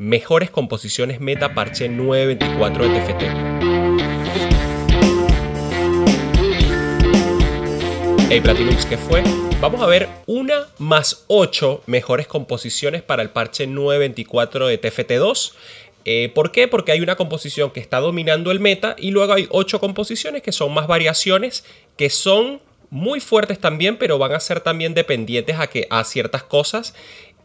mejores composiciones meta parche 924 de TFT. Hey Platinums, ¿qué fue? Vamos a ver una más 8 mejores composiciones para el parche 924 de TFT2. Eh, ¿Por qué? Porque hay una composición que está dominando el meta y luego hay 8 composiciones que son más variaciones que son muy fuertes también, pero van a ser también dependientes a, que, a ciertas cosas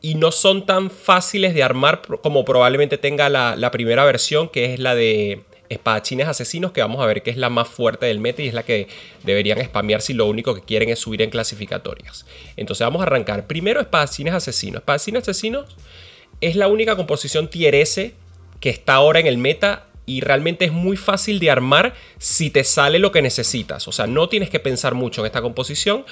y no son tan fáciles de armar como probablemente tenga la, primera versión, que es la de espadachines asesinos, que vamos a ver que es la más fuerte del meta y es la que deberían spamear si lo único que quieren es subir en clasificatorias. Entonces vamos a arrancar. Primero espadachines asesinos. Espadachines asesinos es la única composición tier S que está ahora en el meta y realmente es muy fácil de armar si te sale lo que necesitas. O sea, no tienes que pensar mucho en esta composición,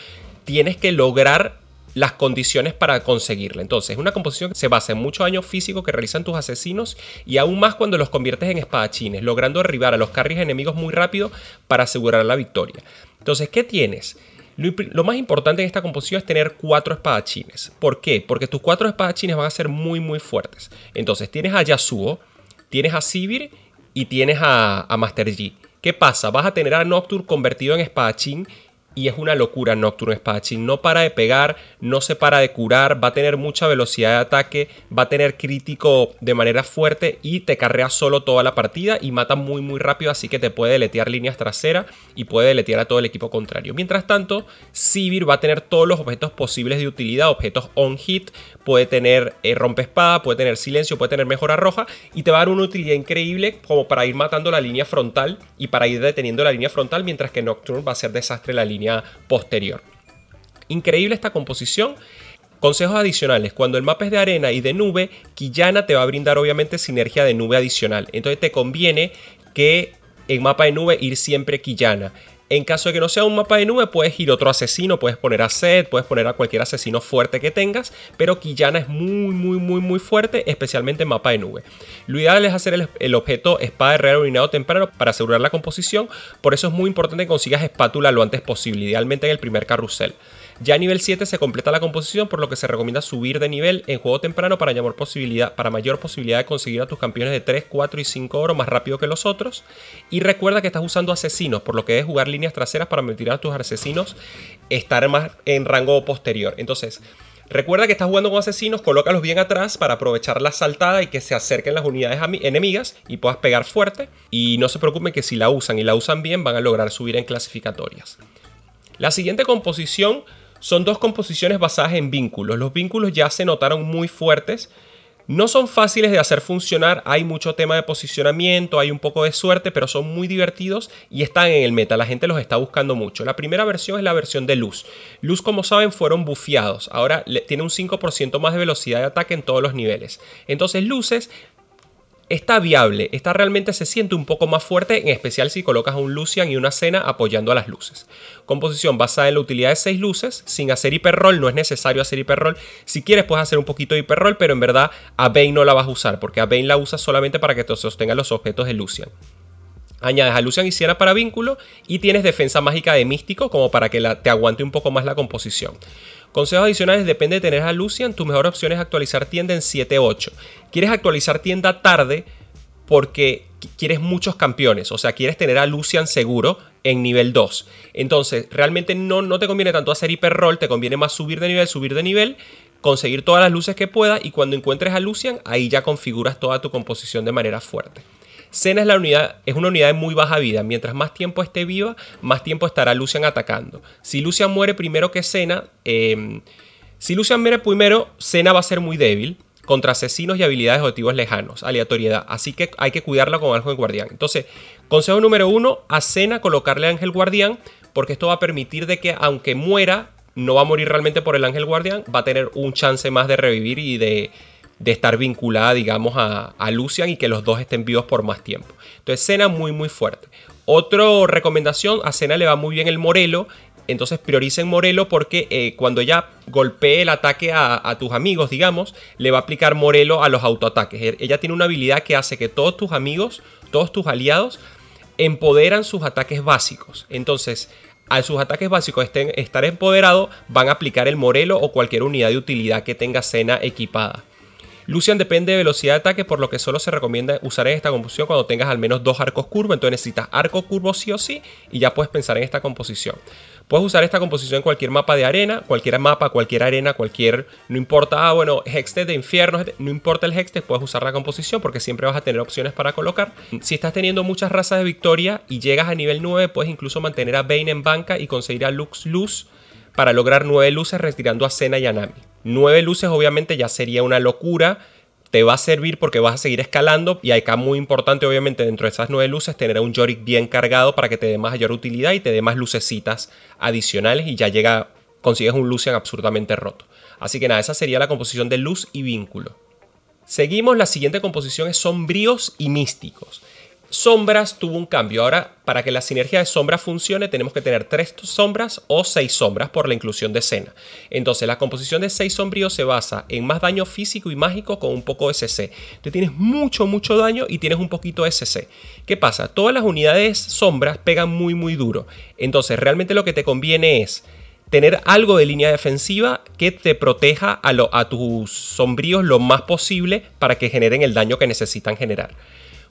tienes que lograr las condiciones para conseguirla. Entonces, es una composición que se basa en mucho daño físico que realizan tus asesinos y aún más cuando los conviertes en espadachines, logrando derribar a los carries enemigos muy rápido para asegurar la victoria. Entonces, ¿qué tienes? Lo, más importante en esta composición es tener cuatro espadachines. ¿Por qué? Porque tus cuatro espadachines van a ser muy muy fuertes. Entonces, tienes a Yasuo, tienes a Sivir y tienes a, a Master Yi. ¿Qué pasa? Vas a tener a Nocturne convertido en espadachín y es una locura Nocturne Espadachín. No para de pegar, no se para de curar, va a tener mucha velocidad de ataque, va a tener crítico de manera fuerte y te carrea solo toda la partida y mata muy muy rápido, así que te puede deletear líneas traseras y puede deletear a todo el equipo contrario. Mientras tanto, Sivir va a tener todos los objetos posibles de utilidad, objetos on hit, puede tener eh, rompe espada, puede tener silencio, puede tener mejora roja y te va a dar una utilidad increíble como para ir matando la línea frontal y para ir deteniendo la línea frontal, mientras que Nocturne va a ser desastre la línea posterior. Increíble esta composición. Consejos adicionales, cuando el mapa es de arena y de nube, Quillana te va a brindar obviamente sinergia de nube adicional. Entonces te conviene que en mapa de nube ir siempre Quillana. En caso de que no sea un mapa de nube, puedes ir otro asesino, puedes poner a Seth, puedes poner a cualquier asesino fuerte que tengas, pero Quillana es muy, muy, muy, muy fuerte, especialmente en mapa de nube. Lo ideal es hacer el, objeto espada de real orinado temprano para asegurar la composición, por eso es muy importante que consigas espátula lo antes posible, idealmente en el primer carrusel. Ya a nivel 7 se completa la composición, por lo que se recomienda subir de nivel en juego temprano para, mayor posibilidad, para mayor posibilidad de conseguir a tus campeones de 3, 4 y 5 oro más rápido que los otros. Y recuerda que estás usando asesinos, por lo que debes jugar líneas traseras para permitir a tus asesinos estar más en rango posterior. Entonces, Recuerda que estás jugando con asesinos, colócalos bien atrás para aprovechar la saltada y que se acerquen las unidades enemigas y puedas pegar fuerte. Y no se preocupen que si la usan y la usan bien van a lograr subir en clasificatorias. La siguiente composición son dos composiciones basadas en vínculos. Los vínculos ya se notaron muy fuertes. No son fáciles de hacer funcionar, hay mucho tema de posicionamiento, hay un poco de suerte, pero son muy divertidos y están en el meta, la gente los está buscando mucho. La primera versión es la versión de Luz. Luz, como saben, fueron bufeados, ahora tiene un 5% más de velocidad de ataque en todos los niveles. Entonces, Luces está viable, está realmente se siente un poco más fuerte, en especial si colocas a un Lucian y una Cena apoyando a las luces. Composición basada en la utilidad de 6 luces, sin hacer hiperroll, no es necesario hacer hiperroll. Si quieres puedes hacer un poquito de hiperroll, pero en verdad a Bane no la vas a usar, porque a Bane la usas solamente para que te sostenga los objetos de Lucian. Añades a Lucian y Siena para vínculo y tienes defensa mágica de místico como para que te aguante un poco más la composición. Consejos adicionales, depende de tener a Lucian, tu mejor opción es actualizar tienda en 7-8. Quieres actualizar tienda tarde porque quieres muchos campeones, o sea, quieres tener a Lucian seguro en nivel 2. Entonces, realmente no, no te conviene tanto hacer hiperroll, te conviene más subir de nivel, subir de nivel, conseguir todas las luces que puedas y cuando encuentres a Lucian, ahí ya configuras toda tu composición de manera fuerte. Sena es, una unidad de muy baja vida. Mientras más tiempo esté viva, más tiempo estará Lucian atacando. Si Lucian muere primero que Sena, em, si Lucian muere primero, Sena va a ser muy débil contra asesinos y habilidades de objetivos lejanos, aleatoriedad. Así que hay que cuidarla con Ángel Guardián. Entonces, consejo número uno, a Sena colocarle Ángel Guardián, porque esto va a permitir de que aunque muera, no va a morir realmente por el Ángel Guardián, va a tener un chance más de revivir y de de estar vinculada, digamos, a, Lucian y que los dos estén vivos por más tiempo. Entonces, Cena muy, muy fuerte. Otra recomendación, a Cena le va muy bien el Morelo. Entonces prioricen Morelo porque eh, cuando ella golpee el ataque a, tus amigos, digamos, le va a aplicar Morelo a los autoataques. E, ella tiene una habilidad que hace que todos tus amigos, todos tus aliados, empoderan sus ataques básicos. Entonces, a sus ataques básicos estén, estar empoderados, van a aplicar el Morelo o cualquier unidad de utilidad que tenga Cena equipada. Lucian depende de velocidad de ataque, por lo que solo se recomienda usar en esta composición cuando tengas al menos dos arcos curvos. Entonces necesitas arco curvo sí o sí y ya puedes pensar en esta composición. Puedes usar esta composición en cualquier mapa de arena, cualquier mapa, cualquier arena, cualquier... No importa, ah, bueno, Hextech de infierno, no importa el Hextech, puedes usar la composición porque siempre vas a tener opciones para colocar. Si estás teniendo muchas razas de victoria y llegas a nivel 9, puedes incluso mantener a Bane en banca y conseguir a Lux Luz para lograr 9 luces retirando a Sena y a Nami. 9 luces obviamente ya sería una locura, te va a servir porque vas a seguir escalando y acá muy importante obviamente dentro de esas nueve luces tener a un Yorick bien cargado para que te dé mayor utilidad y te dé más lucecitas adicionales y ya llega, consigues un Lucian absurdamente roto. Así que nada, esa sería la composición de luz y vínculo. Seguimos, la siguiente composición es sombríos y místicos. Sombras tuvo un cambio. Ahora, para que la sinergia de sombras funcione, tenemos que tener tres sombras o seis sombras por la inclusión de escena. Entonces, la composición de seis sombríos se basa en más daño físico y mágico con un poco de SC. Tú tienes mucho, mucho daño y tienes un poquito de SC. ¿Qué pasa? Todas las unidades sombras pegan muy, muy duro. Entonces, realmente lo que te conviene es tener algo de línea defensiva que te proteja a, a tus sombríos lo más posible para que generen el daño que necesitan generar.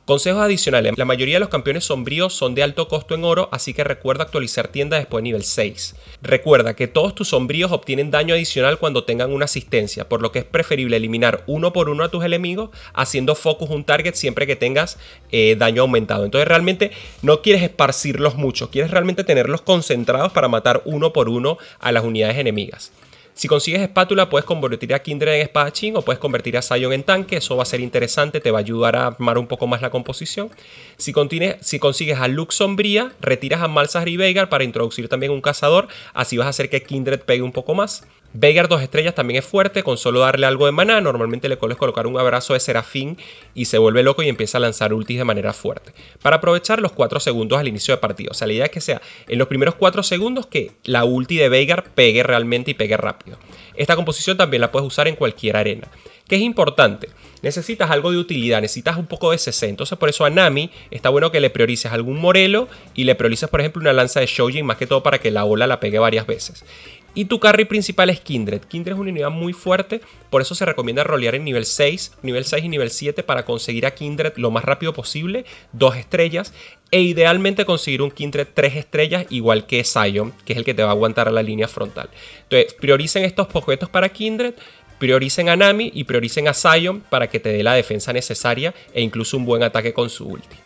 Consejos adicionales. La mayoría de los campeones sombríos son de alto costo en oro, así que recuerda actualizar tienda después de nivel 6. Recuerda que todos tus sombríos obtienen daño adicional cuando tengan una asistencia, por lo que es preferible eliminar uno por uno a tus enemigos, haciendo focus un target siempre que tengas eh, daño aumentado. Entonces realmente no quieres esparcirlos mucho, quieres realmente tenerlos concentrados para matar uno por uno a las unidades enemigas. Si consigues espátula, puedes convertir a Kindred en espadachín o puedes convertir a Sion en tanque. Eso va a ser interesante, te va a ayudar a armar un poco más la composición. Si, si consigues a Lux Sombría, retiras a Malzahar y Veigar para introducir también un cazador. Así vas a hacer que Kindred pegue un poco más. Veigar 2 estrellas también es fuerte, con solo darle algo de maná, normalmente le puedes colocar un abrazo de Serafín y se vuelve loco y empieza a lanzar ultis de manera fuerte. Para aprovechar los 4 segundos al inicio de partido. O sea, la idea es que sea en los primeros 4 segundos que la ulti de Veigar pegue realmente y pegue rápido. Esta composición también la puedes usar en cualquier arena. ¿Qué es importante? Necesitas algo de utilidad, necesitas un poco de CC. Entonces, por eso a Nami está bueno que le priorices algún Morelo y le priorices, por ejemplo, una lanza de Shojin, más que todo para que la ola la pegue varias veces. Y tu carry principal es Kindred. Kindred es una unidad muy fuerte, por eso se recomienda rolear en nivel 6, nivel 6 y nivel 7 para conseguir a Kindred lo más rápido posible, dos estrellas, e idealmente conseguir un Kindred 3 estrellas igual que Sion, que es el que te va a aguantar a la línea frontal. Entonces, prioricen estos objetos para Kindred, prioricen a Nami y prioricen a Sion para que te dé la defensa necesaria e incluso un buen ataque con su ulti.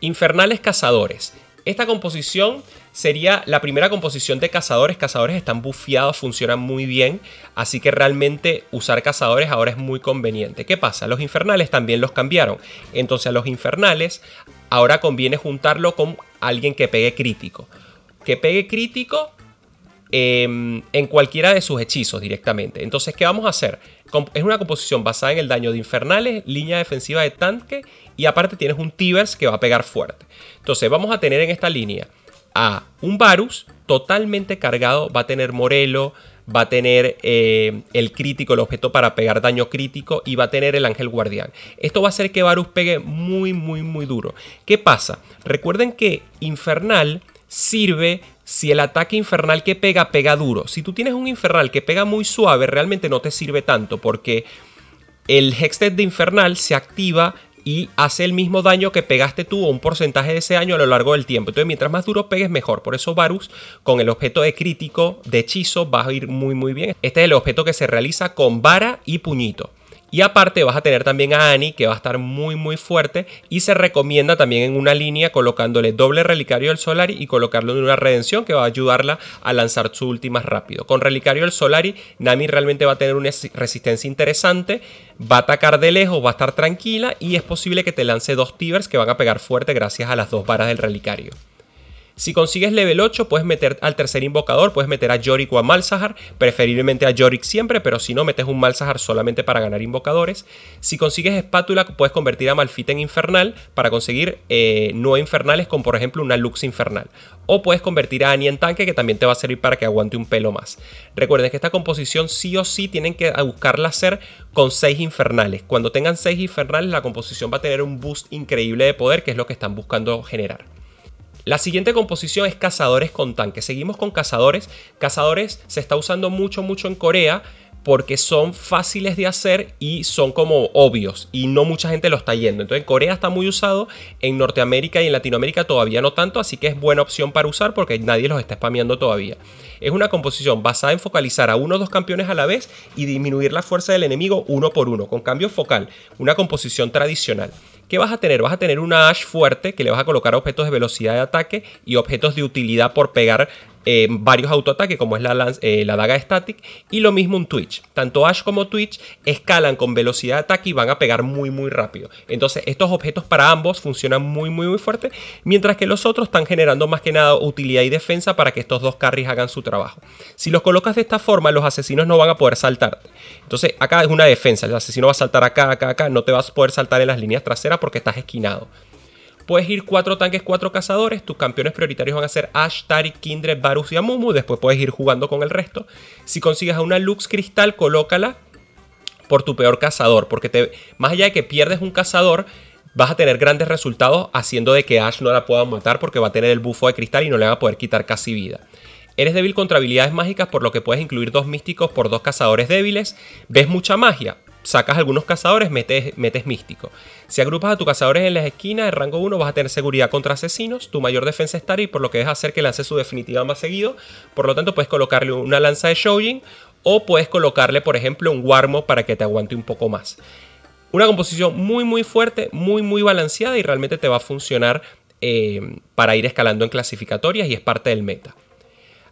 Infernales Cazadores. Esta composición sería la primera composición de cazadores. Cazadores están bufiados, funcionan muy bien. Así que realmente usar cazadores ahora es muy conveniente. ¿Qué pasa? Los infernales también los cambiaron. Entonces a los infernales ahora conviene juntarlo con alguien que pegue crítico. Que pegue crítico em, en cualquiera de sus hechizos directamente. Entonces, ¿qué vamos a hacer? Es una composición basada en el daño de infernales, línea defensiva de tanque y aparte tienes un Tibers que va a pegar fuerte. Entonces vamos a tener en esta línea a un Varus totalmente cargado, va a tener Morelo, va a tener eh, el crítico, el objeto para pegar daño crítico y va a tener el ángel guardián. Esto va a hacer que Varus pegue muy, muy, muy duro. ¿Qué pasa? Recuerden que Infernal sirve si el ataque infernal que pega pega duro. Si tú tienes un infernal que pega muy suave, realmente no te sirve tanto porque el Hextech de infernal se activa y hace el mismo daño que pegaste tú o un porcentaje de ese daño a lo largo del tiempo. Entonces, mientras más duro pegues, mejor. Por eso Varus, con el objeto de crítico de hechizo, va a ir muy muy bien. Este es el objeto que se realiza con vara y puñito. Y aparte vas a tener también a Annie que va a estar muy muy fuerte y se recomienda también en una línea colocándole doble relicario del Solari y colocarlo en una redención que va a ayudarla a lanzar su ulti más rápido. Con relicario del Solari Nami realmente va a tener una resistencia interesante, va a atacar de lejos, va a estar tranquila y es posible que te lance dos Tibers que van a pegar fuerte gracias a las dos varas del relicario. Si consigues level 8, puedes meter al tercer invocador, puedes meter a Yorick o a Malzahar, preferiblemente a Yorick siempre, pero si no, metes un Malzahar solamente para ganar invocadores. Si consigues espátula, puedes convertir a Malfite en infernal para conseguir eh, no infernales, como por ejemplo una Lux infernal. O puedes convertir a Annie en tanque, que también te va a servir para que aguante un pelo más. Recuerden que esta composición sí o sí tienen que buscarla hacer con 6 infernales. Cuando tengan 6 infernales, la composición va a tener un boost increíble de poder, que es lo que están buscando generar. La siguiente composición es cazadores con tanques. Seguimos con cazadores. Cazadores se está usando mucho, mucho en Corea porque son fáciles de hacer y son como obvios y no mucha gente lo está yendo. Entonces en Corea está muy usado, en Norteamérica y en Latinoamérica todavía no tanto, así que es buena opción para usar porque nadie los está spameando todavía. Es una composición basada en focalizar a uno o dos campeones a la vez y disminuir la fuerza del enemigo uno por uno, con cambio focal, una composición tradicional. ¿Qué vas a tener? Vas a tener una Ash fuerte que le vas a colocar objetos de velocidad de ataque y objetos de utilidad por pegar eh, varios autoataques como es la, eh, la daga static y lo mismo un Twitch. Tanto Ash como Twitch escalan con velocidad de ataque y van a pegar muy muy rápido. Entonces estos objetos para ambos funcionan muy muy muy fuerte mientras que los otros están generando más que nada utilidad y defensa para que estos dos carries hagan su trabajo. Si los colocas de esta forma los asesinos no van a poder saltar. Entonces acá es una defensa, el asesino va a saltar acá, acá, acá, no te vas a poder saltar en las líneas traseras porque estás esquinado. Puedes ir cuatro tanques, cuatro cazadores. Tus campeones prioritarios van a ser Ash, Tarik, Kindred, Varus y Amumu. Después puedes ir jugando con el resto. Si consigues a una Lux Cristal, colócala por tu peor cazador. Porque te, más allá de que pierdes un cazador, vas a tener grandes resultados haciendo de que Ash no la pueda matar porque va a tener el bufo de cristal y no le va a poder quitar casi vida. Eres débil contra habilidades mágicas por lo que puedes incluir dos místicos por dos cazadores débiles. ¿Ves mucha magia? Sacas algunos cazadores, metes, metes místico. Si agrupas a tus cazadores en las esquinas de rango 1 vas a tener seguridad contra asesinos, tu mayor defensa es Tari, por lo que deja hacer que lance su definitiva más seguido, por lo tanto puedes colocarle una lanza de Shoujin o puedes colocarle por ejemplo un Warmo para que te aguante un poco más. Una composición muy muy fuerte, muy muy balanceada y realmente te va a funcionar eh, para ir escalando en clasificatorias y es parte del meta.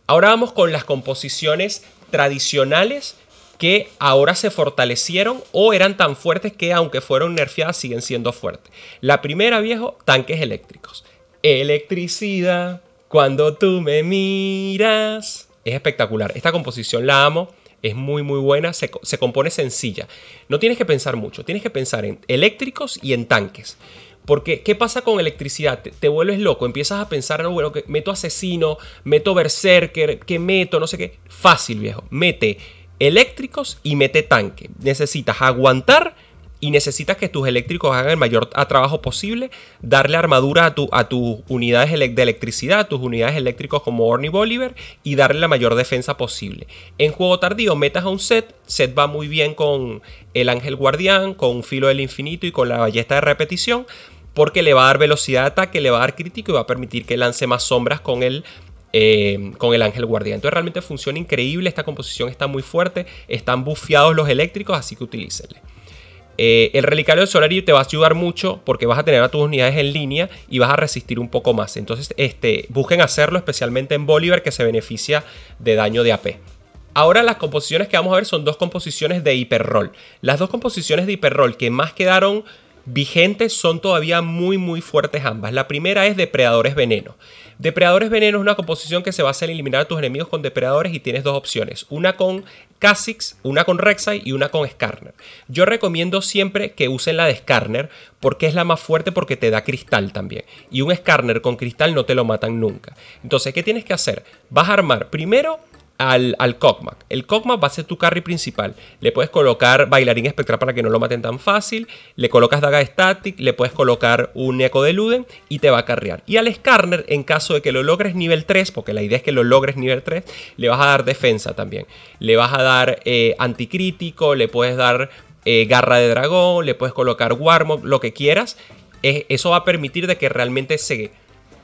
Ahora vamos con las composiciones tradicionales que ahora se fortalecieron o eran tan fuertes que aunque fueron nerfeadas siguen siendo fuertes. La primera, viejo, tanques eléctricos. Electricidad, cuando tú me miras. Es espectacular. Esta composición la amo. Es muy muy buena, se, compone sencilla. No tienes que pensar mucho, tienes que pensar en eléctricos y en tanques. Porque, ¿qué pasa con electricidad? Te, vuelves loco, empiezas a pensar, no, bueno, que meto asesino, meto berserker, que meto, no sé qué. Fácil, viejo. Mete eléctricos y mete tanque. Necesitas aguantar y necesitas que tus eléctricos hagan el mayor trabajo posible, darle armadura a, tu, a tus unidades de electricidad, tus unidades eléctricos como Orny Bolivar y darle la mayor defensa posible. En juego tardío metas a un set, set va muy bien con el ángel guardián, con filo del infinito y con la ballesta de repetición, porque le va a dar velocidad de ataque, le va a dar crítico y va a permitir que lance más sombras con el eh, con el ángel guardián. Entonces realmente funciona increíble, esta composición está muy fuerte, están bufeados los eléctricos, así que utilícenle. Eh, el relicario del Solario te va a ayudar mucho porque vas a tener a tus unidades en línea y vas a resistir un poco más. Entonces, este, busquen hacerlo, especialmente en Bolívar, que se beneficia de daño de AP. Ahora las composiciones que vamos a ver son dos composiciones de hiperroll. Las dos composiciones de hiperroll que más quedaron vigentes son todavía muy muy fuertes ambas. La primera es Depredadores Veneno. Depredadores Veneno es una composición que se basa en eliminar a tus enemigos con depredadores y tienes dos opciones, una con Kha'Zix, una con Rek'Sai y una con Skarner. Yo recomiendo siempre que usen la de Skarner porque es la más fuerte porque te da cristal también. Y un Skarner con cristal no te lo matan nunca. Entonces, ¿qué tienes que hacer? Vas a armar primero al, al El Cogmac va a ser tu carry principal. Le puedes colocar bailarín espectral para que no lo maten tan fácil. Le colocas daga static, le puedes colocar un eco de Luden y te va a carrear. Y al Skarner, en caso de que lo logres nivel 3, porque la idea es que lo logres nivel 3, le vas a dar defensa también. Le vas a dar eh, anticrítico, le puedes dar eh, garra de dragón, le puedes colocar Warmog, lo que quieras. eso va a permitir de que realmente se,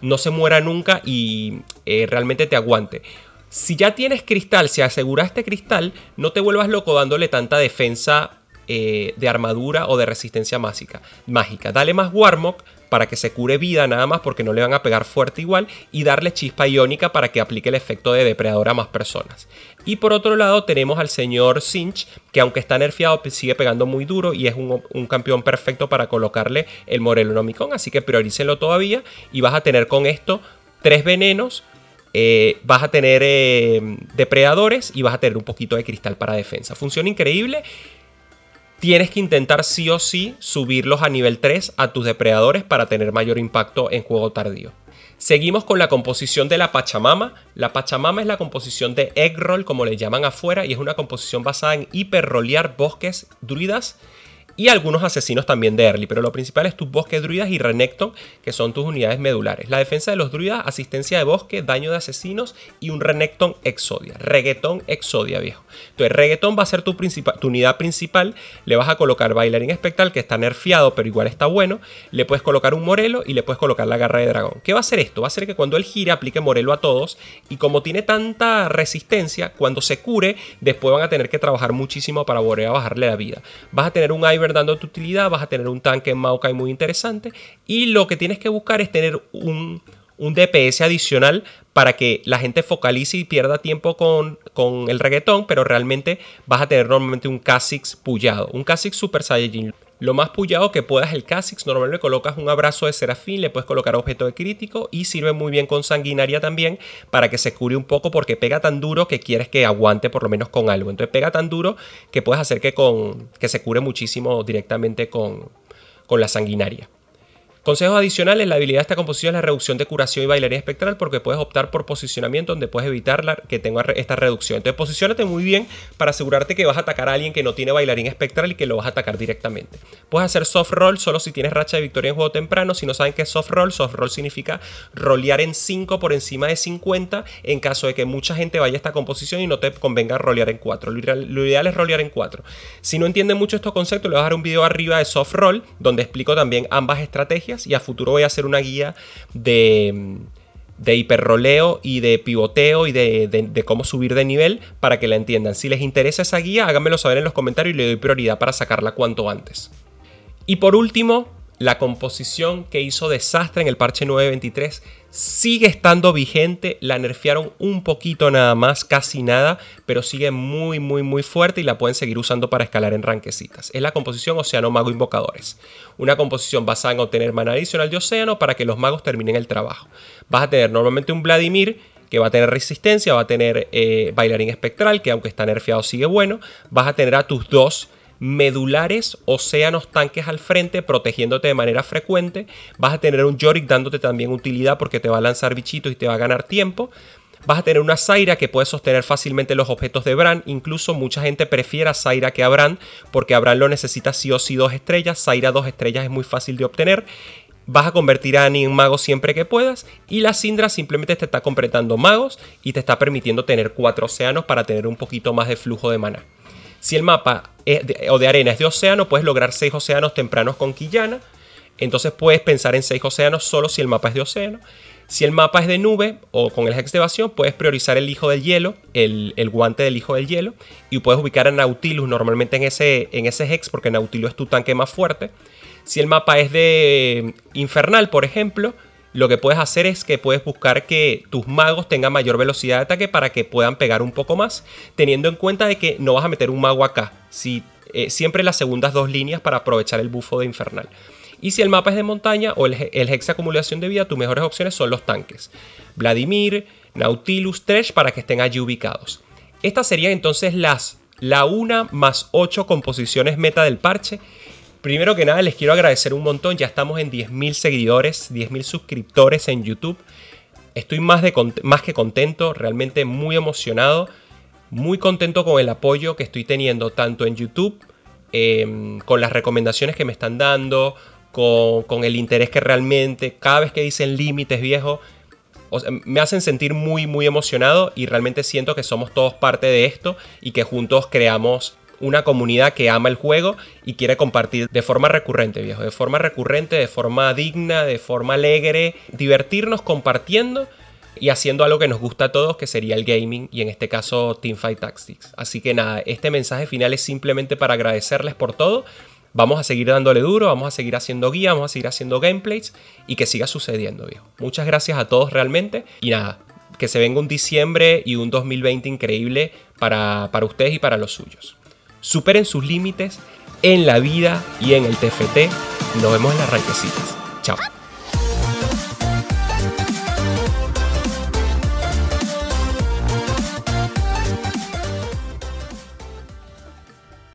no se muera nunca y eh, realmente te aguante. Si ya tienes cristal, si aseguraste cristal, no te vuelvas loco dándole tanta defensa eh, de armadura o de resistencia mágica. mágica. Dale más Warmok para que se cure vida nada más porque no le van a pegar fuerte igual y darle chispa iónica para que aplique el efecto de depredador a más personas. Y por otro lado tenemos al señor Sinch que aunque está nerfeado sigue pegando muy duro y es un, campeón perfecto para colocarle el Morelonomicon, así que priorícenlo todavía y vas a tener con esto tres venenos eh, vas a tener eh, depredadores y vas a tener un poquito de cristal para defensa. Funciona increíble. Tienes que intentar sí o sí subirlos a nivel 3 a tus depredadores para tener mayor impacto en juego tardío. Seguimos con la composición de la Pachamama. La Pachamama es la composición de Eggroll, como le llaman afuera, y es una composición basada en hiperrolear bosques druidas y algunos asesinos también de early, pero lo principal es tus bosques druidas y Renekton, que son tus unidades medulares. La defensa de los druidas, asistencia de bosque, daño de asesinos y un Renekton Exodia. Reggaeton Exodia, viejo. Entonces, Reggaeton va a ser tu, tu unidad principal. Le vas a colocar Bailarín Espectral, que está nerfeado, pero igual está bueno. Le puedes colocar un Morelo y le puedes colocar la garra de dragón. ¿Qué va a hacer esto? Va a hacer que cuando él gire aplique Morelo a todos. Y como tiene tanta resistencia, cuando se cure, después van a tener que trabajar muchísimo para volver a bajarle la vida. Vas a tener un Iver dando tu utilidad, vas a tener un tanque en Maokai muy interesante. Y lo que tienes que buscar es tener un, DPS adicional para que la gente focalice y pierda tiempo con, con, el reggaetón, pero realmente vas a tener normalmente un Kha'Zix pullado, un Kha'Zix Super Saiyajin lo más pullado que puedas el Kha'Zix, normalmente colocas un abrazo de Serafín, le puedes colocar objeto de crítico y sirve muy bien con Sanguinaria también para que se cure un poco porque pega tan duro que quieres que aguante por lo menos con algo. Entonces pega tan duro que puedes hacer que, con, que se cure muchísimo directamente con, con la Sanguinaria. Consejos adicionales, la habilidad de esta composición es la reducción de curación y bailarín espectral porque puedes optar por posicionamiento donde puedes evitar que tenga esta reducción. Entonces posicionate muy bien para asegurarte que vas a atacar a alguien que no tiene bailarín espectral y que lo vas a atacar directamente. Puedes hacer soft roll solo si tienes racha de victoria en juego temprano. Si no saben qué es soft roll, soft roll significa rolear en 5 por encima de 50 en caso de que mucha gente vaya a esta composición y no te convenga rolear en 4. Lo ideal, es rolear en 4. Si no entienden mucho estos conceptos, les voy a dejar un video arriba de soft roll donde explico también ambas estrategias y a futuro voy a hacer una guía de, de hiperroleo y de pivoteo y de, cómo subir de nivel para que la entiendan. Si les interesa esa guía, háganmelo saber en los comentarios y le doy prioridad para sacarla cuanto antes. Y por último, la composición que hizo desastre en el parche 923 sigue estando vigente, la nerfearon un poquito nada más, casi nada, pero sigue muy muy muy fuerte y la pueden seguir usando para escalar en ranquecitas. Es la composición Océano Mago Invocadores, una composición basada en obtener mana adicional de Océano para que los magos terminen el trabajo. Vas a tener normalmente un Vladimir que va a tener resistencia, va a tener eh, bailarín espectral, que aunque está nerfeado sigue bueno, vas a tener a tus dos medulares, océanos, tanques al frente, protegiéndote de manera frecuente. Vas a tener un Yorick dándote también utilidad porque te va a lanzar bichitos y te va a ganar tiempo. Vas a tener una Zaira que puede sostener fácilmente los objetos de Bran. Incluso mucha gente prefiere a Zaira que a Bran porque a Bran lo necesita sí o sí dos estrellas. Zaira dos estrellas es muy fácil de obtener. Vas a convertir a Annie en mago siempre que puedas. Y la Sindra simplemente te está completando magos y te está permitiendo tener cuatro océanos para tener un poquito más de flujo de mana. Si el mapa o de arena es de océano, puedes lograr 6 océanos tempranos con Quillana. Entonces puedes pensar en 6 océanos solo si el mapa es de océano. Si el mapa es de nube o con el hex de evasión, puedes priorizar el hijo del hielo, el, guante del hijo del hielo, y puedes ubicar a Nautilus normalmente en ese, en ese hex porque Nautilus es tu tanque más fuerte. Si el mapa es de infernal, por ejemplo, lo que puedes hacer es que puedes buscar que tus magos tengan mayor velocidad de ataque para que puedan pegar un poco más, teniendo en cuenta de que no vas a meter un mago acá, si, eh, siempre las segundas dos líneas para aprovechar el bufo de infernal. Y si el mapa es de montaña o el, el acumulación de vida, tus mejores opciones son los tanques. Vladimir, Nautilus, Tresh para que estén allí ubicados. Estas serían entonces las la 1 más 8 composiciones meta del parche Primero que nada, les quiero agradecer un montón. Ya estamos en 10.000 seguidores, 10.000 suscriptores en YouTube. Estoy más, de, más que contento, realmente muy emocionado. Muy contento con el apoyo que estoy teniendo tanto en YouTube, em, con las recomendaciones que me están dando, con, el interés que realmente, cada vez que dicen límites viejos, me hacen sentir muy, muy emocionado y realmente siento que somos todos parte de esto y que juntos creamos una comunidad que ama el juego y quiere compartir de forma recurrente, viejo, de forma recurrente, de forma digna, de forma alegre, divertirnos compartiendo y haciendo algo que nos gusta a todos, que sería el gaming y en este caso Teamfight Tactics. Así que nada, este mensaje final es simplemente para agradecerles por todo. Vamos a seguir dándole duro, vamos a seguir haciendo guía, vamos a seguir haciendo gameplays y que siga sucediendo, viejo. Muchas gracias a todos realmente y nada, que se venga un diciembre y un 2020 increíble para, para ustedes y para los suyos superen sus límites en la vida y en el TFT. Nos vemos en las raquecitas. Chao.